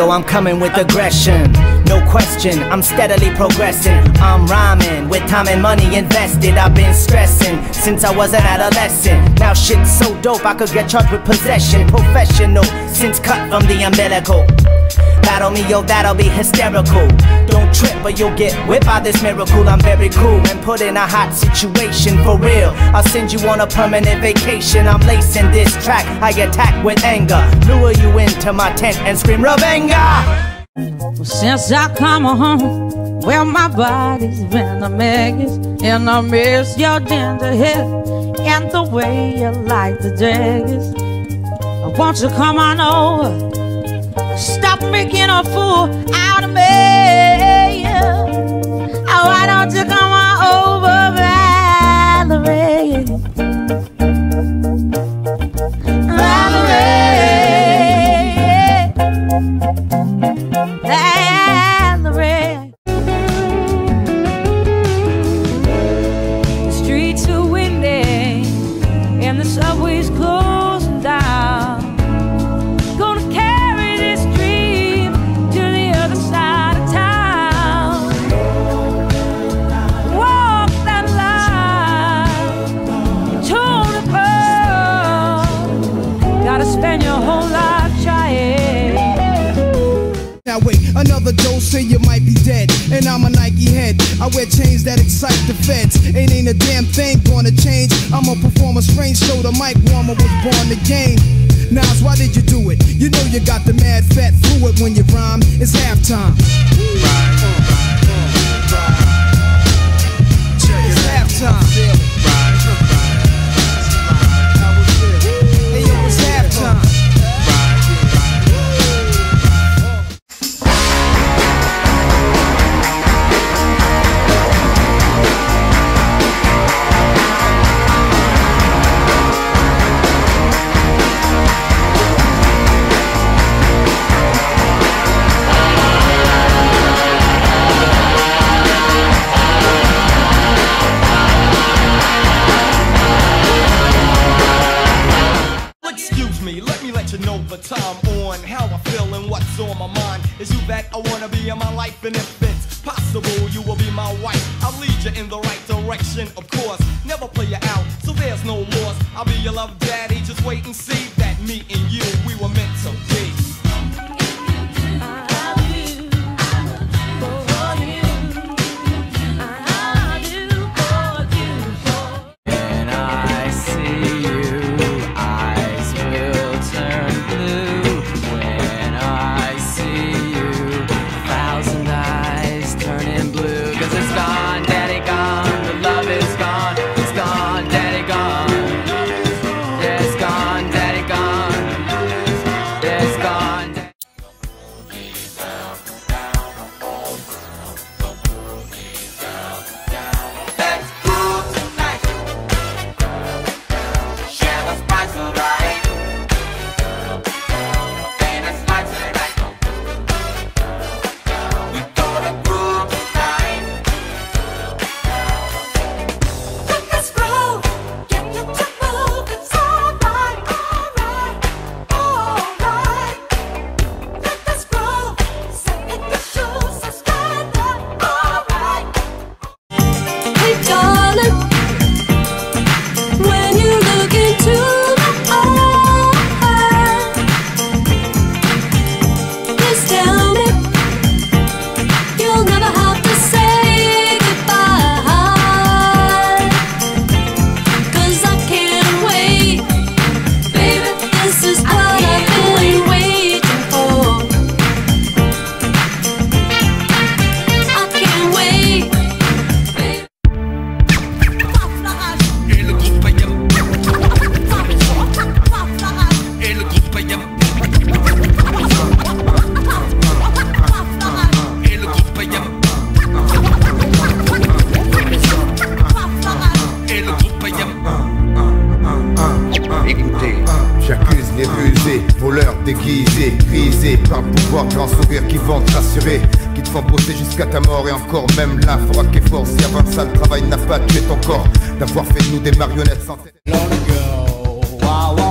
yo, I'm coming with aggression. No question, I'm steadily progressing. I'm rhyming with time and money invested. I've been stressing since I was an adolescent. Now shit's so dope, I could get charged with possession. Professional, since cut from the umbilical. Battle me, yo, that'll be hysterical. Don't trip, or you'll get whipped by this miracle. I'm very cool and put in a hot situation for real. I'll send you on a permanent vacation. I'm lacing this track, I attack with anger. Lure you into my tent and scream, Revenga! Since I come home, well, my body's been a mess, and I miss your ginger hair and the way you like the daggers. Won't you come on over? Stop making a fool out of me. Oh, why don't you come on over, Valerie? Valerie. Another dose say you might be dead. And I'm a Nike head. I wear chains that excite the feds. It ain't a damn thing gonna change. Perform a strange show. The mic warmer was born to game. Nas, why did you do it? You know you got the mad fat fluid when you rhyme. It's halftime. It's halftime. Time on how I feel and what's on my mind. Is you that I wanna be in my life, and if it's possible, you will be my wife. I'll lead you in the right direction, of course. Never play you out, so there's no loss. I'll be your love encore même là, fera qu'effort si avant ça le travail n'a pas tué ton corps, d'avoir fait de nous des marionnettes sans tête. Long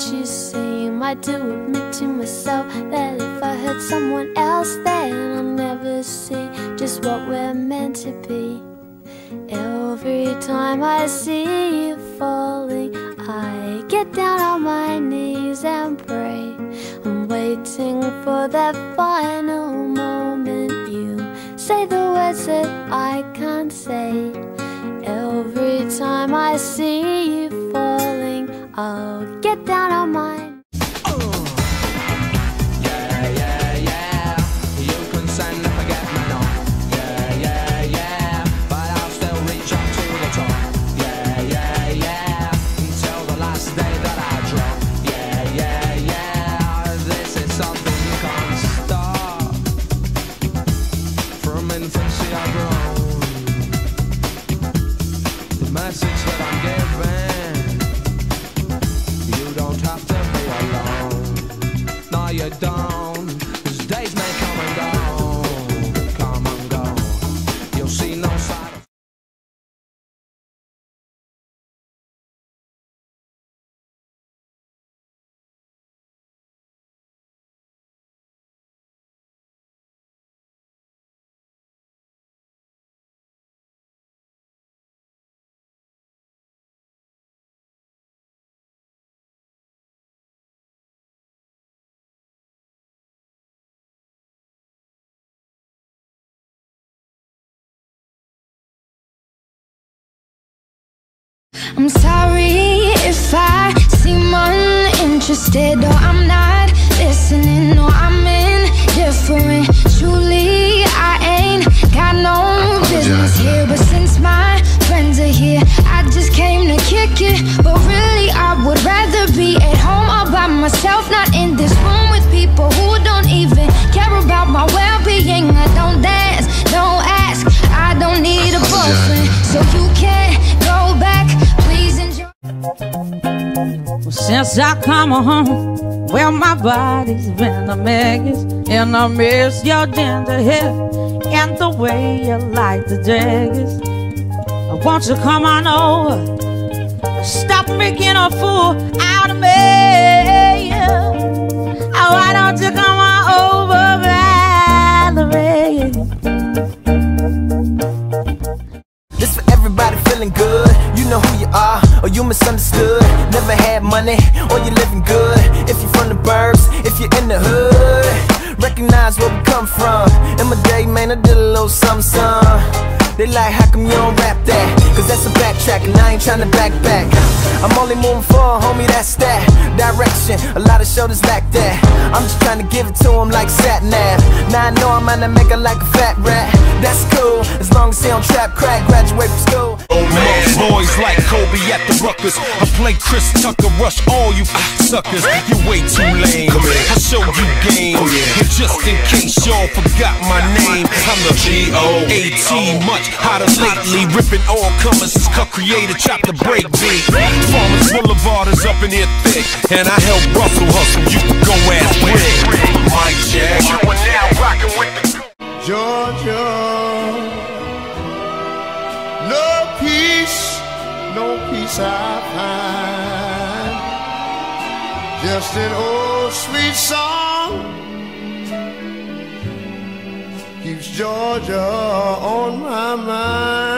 what you seem. I do admit to myself that if I hurt someone else, then I'll never see just what we're meant to be. Every time I see you falling, I get down on my knees and pray. I'm waiting for that final moment. You say the words that I can't say. Every time I see you I'll get down on my No, I'm sorry if I seem uninterested or I'm not listening. Or I'm I come home, well, my body's been a mess, and I miss your ginger hair and the way you like the daggers. Won't you come on over? Stop making a fool out of me. Oh, why don't you come on over, everybody feeling good. You know who you are, or you misunderstood. Never had money, or you living good. If you're from the burbs, if you're in the hood, recognize where we come from. In my day, man, I did a little something, something. They like, how come you don't rap that? Cause that's a backtrack, and I ain't tryna backpack. I'm only moving forward, homie, that's that. Direction, a lot of shoulders lack that. I'm just trying to give it to 'em like sat nav. Now I know I'm gonna make it like a fat rat. That's cool, as long as he don't trap crack, graduate from school. Oh man, boys like Kobe at the Ruckers. I play Chris Tucker, rush all you suckers. You're way too lame. I show you game. And just in case y'all forgot my name, I'm the G-O-A-T, much hotter lately. Ripping all comers, cut creator, chop the break beat. Farmers Boulevard is up in here thick, and I help Russell hustle. You can go ask an old oh, sweet song keeps Georgia on my mind.